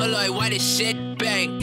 Malloy, why this shit bang?